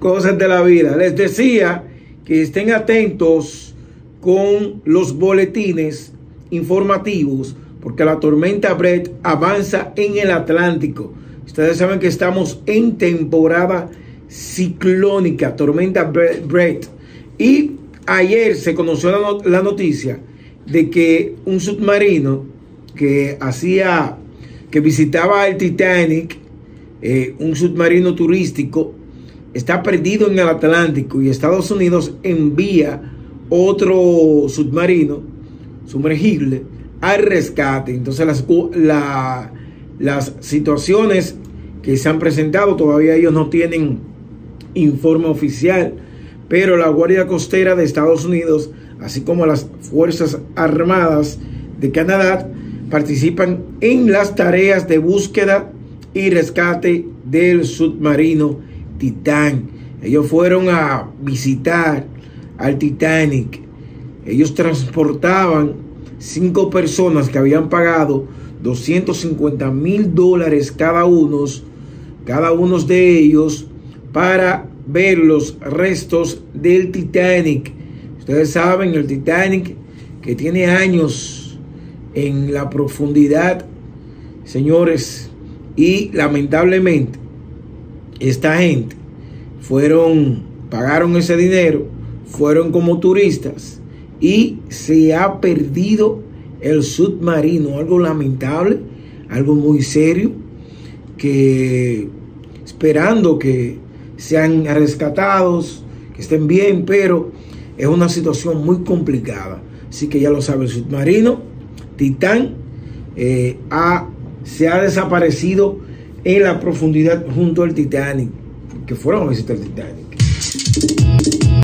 Cosas de la vida. Les decía que estén atentos con los boletines informativos porque la tormenta Brett avanza en el Atlántico. Ustedes saben que estamos en temporada ciclónica, tormenta Brett. Y ayer se conoció la, noticia de que un submarino que hacía, que visitaba el Titanic, eh, un submarino turístico, está perdido en el Atlántico y Estados Unidos envía otro submarino sumergible al rescate. Entonces las, las situaciones que se han presentado, todavía ellos no tienen informe oficial, pero la Guardia Costera de Estados Unidos, así como las Fuerzas Armadas de Canadá, participan en las tareas de búsqueda y rescate del submarino Titán. Ellos fueron a visitar al Titanic. Ellos transportaban cinco personas que habían pagado 250 mil dólares cada uno, cada uno de ellos, para ver los restos del Titanic. Ustedes saben, el Titanic que tiene años en la profundidad, señores, y lamentablemente esta gente fueron, pagaron ese dinero, fueron como turistas y se ha perdido el submarino, algo lamentable, algo muy serio, que esperando que sean rescatados, que estén bien, pero es una situación muy complicada. Así que ya lo sabe, el submarino Titán eh, se ha desaparecido en la profundidad junto al Titanic, que fueron a visitar el Titanic.